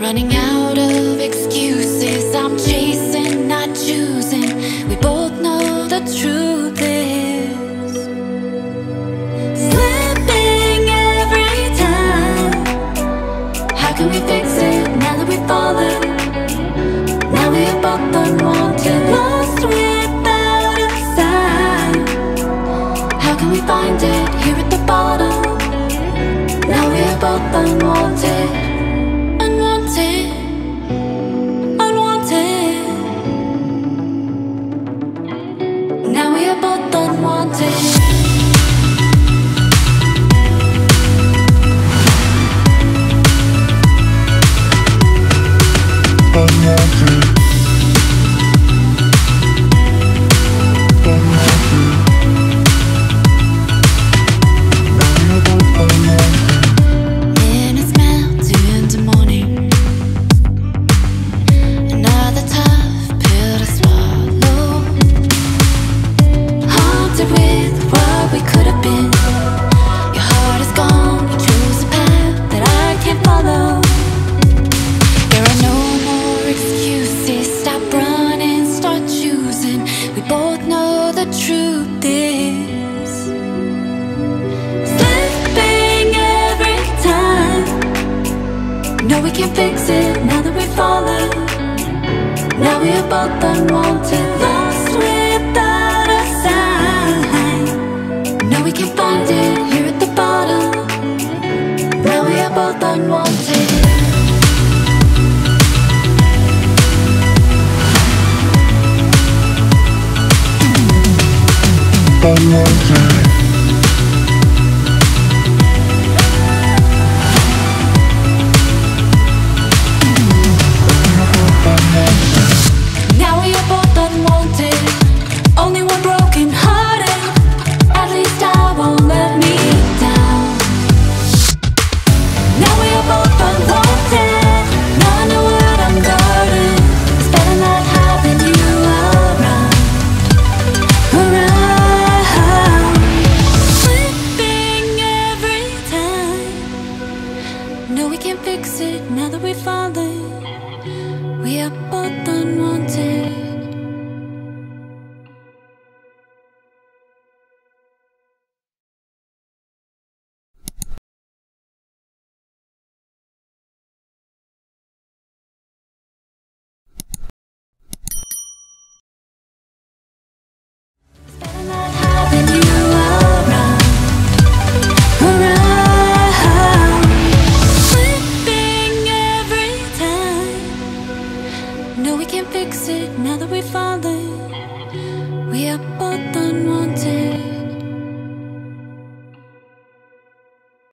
Running out of excuses, I'm chasing, not choosing. We both know the truth is slipping every time. How can we fix it now that we've fallen? Now we are both unwanted, lost without a sign. How can we find it here at the bottom? Now we are both unwanted, Minutes Can't fix it now that we've fallen. Now we are both unwanted, lost without a sign. Now we can't find it here at the bottom. Now we are both unwanted. Unwanted. 예뻤던 원진 había one.